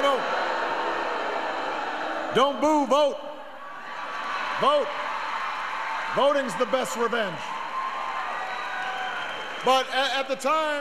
no, no. Don't boo, vote. Vote. Voting's the best revenge. But at, at the time,